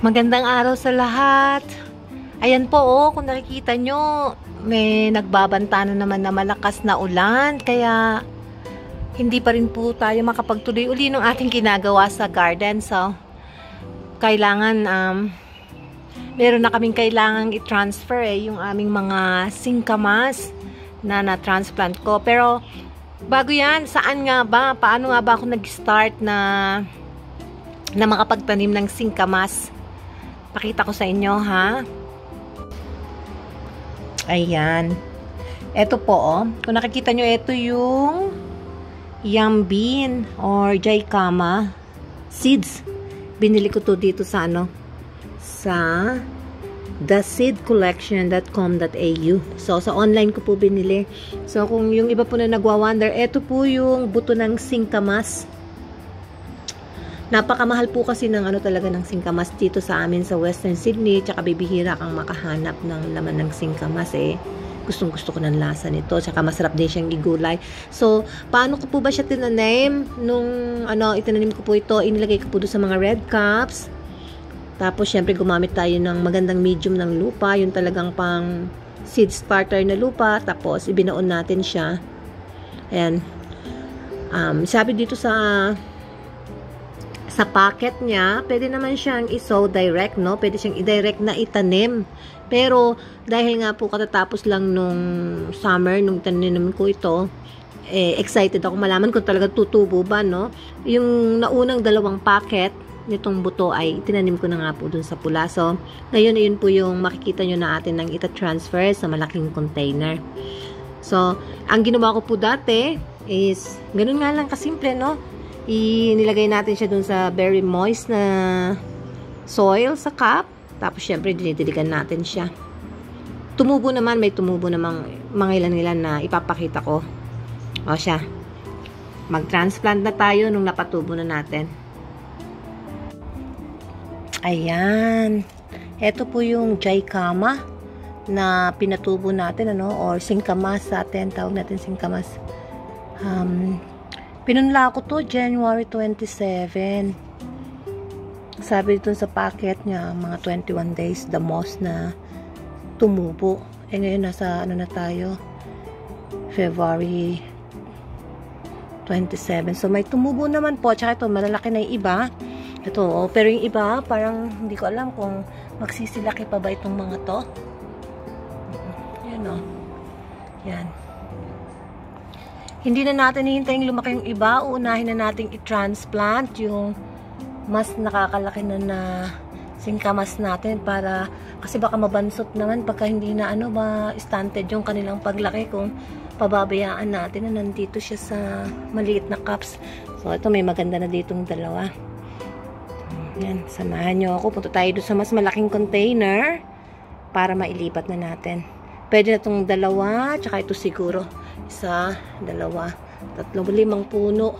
Magandang araw sa lahat. Ayan po oh, kung nakikita nyo, may nagbabanta na naman na malakas na ulan. Kaya hindi pa rin po tayo makapagtuloy uli ng ating ginagawa sa garden. So, kailangan, um, meron na kaming kailangang i-transfer eh, yung aming mga singkamas na na-transplant ko. Pero, bago yan, saan nga ba? Paano nga ba ako nag-start na na makapagtanim ng singkamas? Pakita ko sa inyo, ha? Ayan. Ito po, oh. Kung nakikita nyo, ito yung yam bean or jaikama seeds. Binili ko to dito sa ano? Sa theseedcollection.com.au So, sa online ko po binili. So, kung yung iba po na nagwa-wonder, ito po yung buto ng singkamas. Napakamahal po kasi ng ano talaga ng singkamas dito sa amin sa Western Sydney. Tsaka bibihira kang makahanap ng laman ng singkamas eh. Gustong gusto ko ng lasa nito. Tsaka masarap din siyang igulay. So, paano ko po ba siya tinanim? Nung ano, itinanim ko po ito, inilagay ko po doon sa mga red cups. Tapos, syempre, gumamit tayo ng magandang medium ng lupa. Yung talagang pang seed starter na lupa. Tapos, ibinaon natin siya. Ayan. Um, sabi dito sa sa packet niya, pwede naman siyang isow direct, no? Pwede siyang i-direct na itanim. Pero, dahil nga po katatapos lang nung summer, nung tanim ko ito, eh, excited ako malaman kung talaga tutubo ba, no? Yung naunang dalawang packet, nitong buto ay tinanim ko na nga po dun sa pula. So, ngayon, yun po yung makikita nyo na atin ng ita-transfer sa malaking container. So, ang ginawa ko po dati is, ganun nga lang kasimple, no? Inilagay natin siya dun sa very moist na soil sa cup. Tapos, syempre, dinidiligan natin siya. Tumubo naman, may tumubo namang mga ilan-ilan na ipapakita ko. O siya. Mag-transplant na tayo nung napatubo na natin. Ayan. Ito po yung jaikama na pinatubo natin, ano, or singkamas sa atin. Tawag natin singkamas. Um, Pinunla ko to January 27. Sabi dito sa packet niya, mga 21 days the most na tumubo. Eh ngayon nasa ano na tayo? February 27. So may tumubo naman po. Tsaka ito, malalaki na yung iba. Ito, oh, pero yung iba, parang hindi ko alam kung magsisilaki pa ba itong mga to. Yan. Oh. Yan. Hindi na natin hihintayin lumaki yung iba. Uunahin na natin i-transplant yung mas nakakalaki na na singkamas natin para kasi baka mabansot naman pagka hindi na ano ba stunted yung kanilang paglaki kung pababayaan natin na nandito siya sa maliit na cups. So ito may maganda na ditong dalawa. Yan, samahan nyo ako. Punta tayo doon sa mas malaking container para mailipat na natin. Pwede na itong dalawa, tsaka ito siguro. Isa, dalawa, tatlo, limang puno.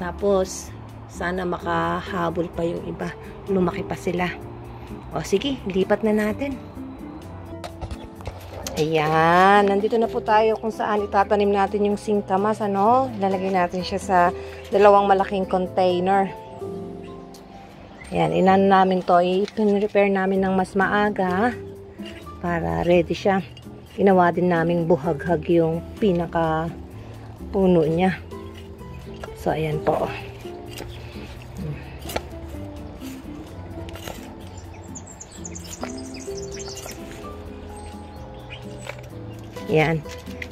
Tapos, sana makahabol pa yung iba. Lumaki pa sila. O, sige, lipat na natin. Ayan, nandito na po tayo kung saan itatanim natin yung singkamas, ano? Lalagay natin siya sa dalawang malaking container. Ayan, inan namin to. I-repair namin ng mas maaga para ready siya ginawa din naming buhaghag yung pinaka puno niya. So, ayan po. Yan.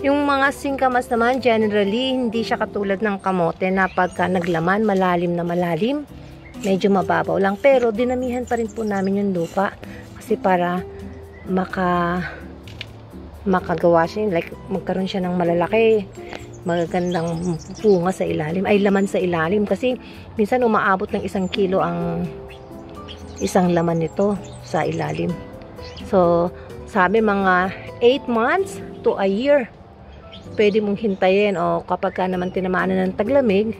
Yung mga singkamas naman, generally, hindi siya katulad ng kamote na pagka naglaman, malalim na malalim, medyo mababaw lang. Pero, dinamihan pa rin po namin yung lupa kasi para maka makagawa siya, like magkaroon siya ng malalaki, magagandang bunga sa ilalim, ay laman sa ilalim kasi minsan umaabot ng isang kilo ang isang laman nito sa ilalim. So, sabi mga 8 months to a year pwede mong hintayin o kapag ka naman tinamaan na ng taglamig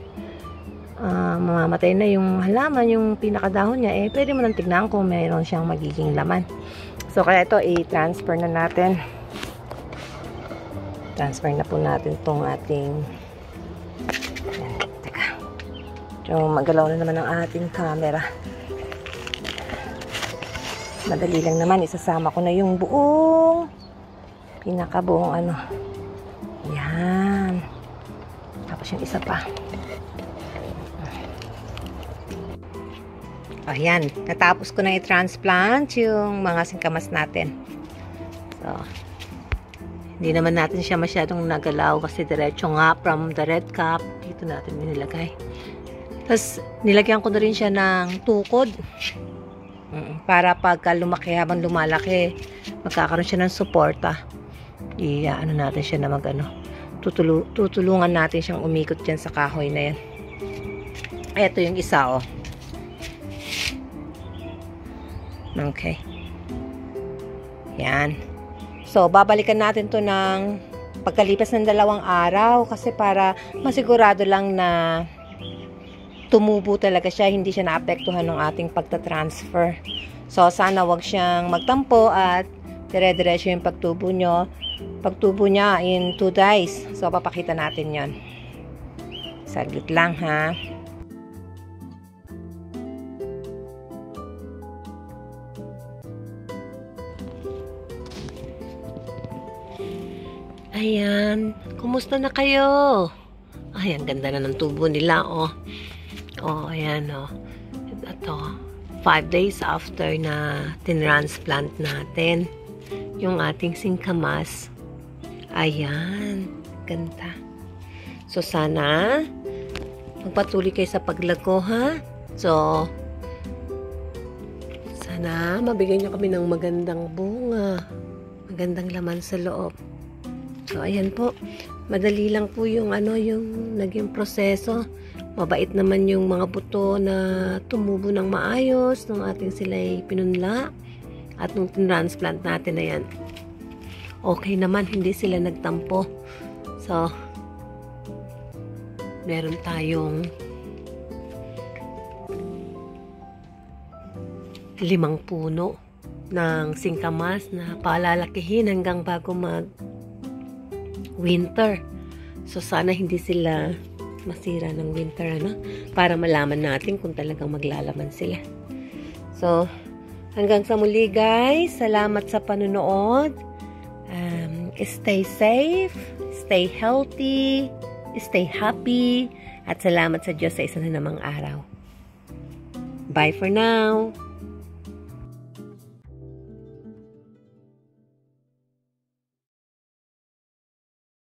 uh, mamamatay na yung halaman, yung pinakadahon niya eh pwede mo nang tignan kung mayroon siyang magiging laman. So, kaya ito i-transfer na natin transfer na po natin tong ating yan, teka so magalaw na naman ang ating camera Madali lang naman. Isasama ko na yung buong pinakabuong ano. Yan. Tapos yung isa pa. Ayan. Natapos ko na i-transplant yung mga singkamas natin. So, hindi naman natin siya masyadong nagalaw kasi diretso nga from the red cup. Dito natin nilagay. Tapos, nilagyan ko na rin siya ng tukod. Para pagka lumaki habang lumalaki, magkakaroon siya ng suporta. I, ano natin siya na mag ano, tutulu tutulungan natin siyang umikot dyan sa kahoy na yan. Ito yung isa oh. Okay. Yan. So, babalikan natin to ng pagkalipas ng dalawang araw kasi para masigurado lang na tumubo talaga siya, hindi siya naapektuhan ng ating pagta-transfer. So, sana wag siyang magtampo at dire-diretso yung pagtubo nyo. Pagtubo niya in 2 days. So, papakita natin yon Saglit lang, ha? Ayan. Kumusta na kayo? Ay, ang ganda na ng tubo nila, oh. Oh, ayan, oh. Ito, five days after na tinransplant natin yung ating singkamas. Ayan. Ganda. So, sana magpatuloy kayo sa paglago, ha? So, sana mabigyan nyo kami ng magandang bunga. Magandang laman sa loob. So, ayan po. Madali lang po yung ano, yung naging proseso. Mabait naman yung mga buto na tumubo ng maayos nung ating sila'y pinunla. At nung transplant natin na yan, okay naman, hindi sila nagtampo. So, meron tayong limang puno ng singkamas na palalakihin hanggang bago mag winter. So, sana hindi sila masira ng winter, ano? Para malaman natin kung talagang maglalaman sila. So, hanggang sa muli, guys. Salamat sa panunood. Um, stay safe, stay healthy, stay happy, at salamat sa Diyos sa isa na namang araw. Bye for now!